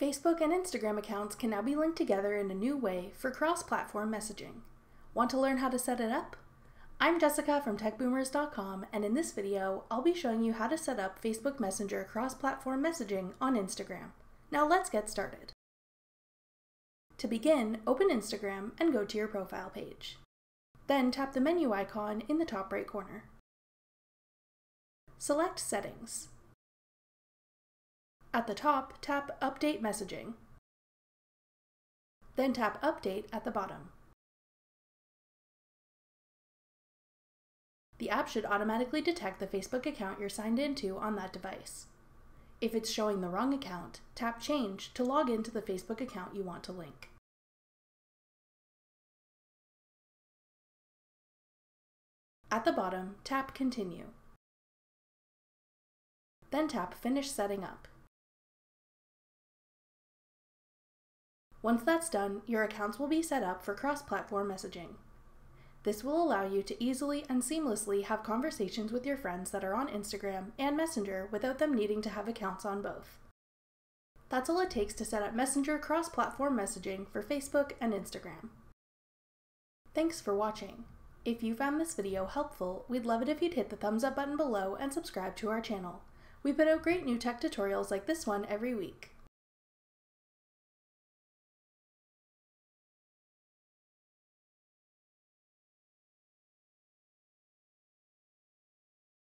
Facebook and Instagram accounts can now be linked together in a new way for cross platform messaging. Want to learn how to set it up? I'm Jessica from TechBoomers.com, and in this video, I'll be showing you how to set up Facebook Messenger cross platform messaging on Instagram. Now let's get started. To begin, open Instagram and go to your profile page. Then tap the menu icon in the top right corner. Select Settings. At the top, tap Update Messaging. Then tap Update at the bottom. The app should automatically detect the Facebook account you're signed into on that device. If it's showing the wrong account, tap Change to log into the Facebook account you want to link. At the bottom, tap Continue. Then tap Finish Setting Up. Once that's done, your accounts will be set up for cross-platform messaging. This will allow you to easily and seamlessly have conversations with your friends that are on Instagram and Messenger without them needing to have accounts on both. That's all it takes to set up Messenger cross-platform messaging for Facebook and Instagram. Thanks for watching. If you found this video helpful, we'd love it if you'd hit the thumbs up button below and subscribe to our channel. We put out great new tech tutorials like this one every week.